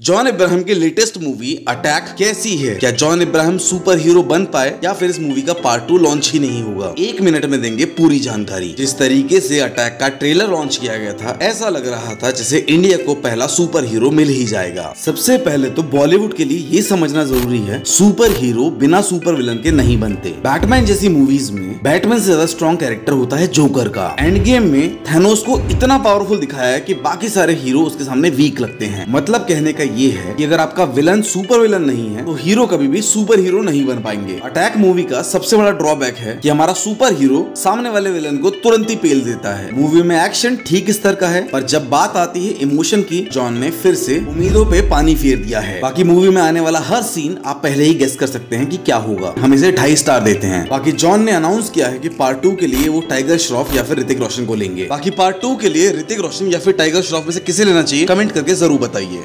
John Ibrahim की latest movie attack कैसी है? क्या जॉन इब्राहिम सुपर हीरो बन पाए या फिर इस मूवी का पार्ट टू लॉन्च ही नहीं होगा? एक मिनट में देंगे पूरी जानकारी। जिस तरीके से अटैक का ट्रेलर लॉन्च किया गया था, ऐसा लग रहा था जैसे इंडिया को पहला सुपर हीरो मिल ही जाएगा। सबसे पहले तो बॉलीवुड के लिए ये समझना ज़रूरी है सुपर हीरो बिना सुपर विलन के नहीं बनते। बैटमैन जैसी मूवीज़ में बैटमैन से ज़्यादा स्ट्रॉन्ग कैरेक्टर होता है जोकर का। एंड गेम में थेनोस को इतना पावरफुल दिखाया है की बाकी सारे हीरो उसके सामने वीक लगते हैं। मतलब कहने का ये है कि अगर आपका विलन सुपर विलन नहीं है तो हीरो कभी भी सुपर हीरो नहीं बन पाएँगे। अटैक मूवी का सबसे बड़ा ड्रॉबैक है कि हमारा सुपर हीरो सामने वाले विलन को तुरंत ही पेल देता है। मूवी में एक्शन ठीक स्तर का है, पर जब बात आती है इमोशन की जॉन ने फिर से उम्मीदों पे पानी फेर दिया है। बाकी मूवी में आने वाला हर सीन आप पहले ही गेस कर सकते हैं कि क्या होगा। हम इसे ढाई स्टार देते हैं। बाकी जॉन ने अनाउंस किया है कि पार्ट टू के लिए वो टाइगर श्रॉफ या फिर ऋतिक रोशन को लेंगे। बाकी पार्ट टू के लिए ऋतिक रोशन या फिर टाइगर श्रॉफ में से किसे लेना चाहिए कमेंट करके ज़रूर बताइए।